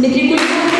Дмитрий Куликов.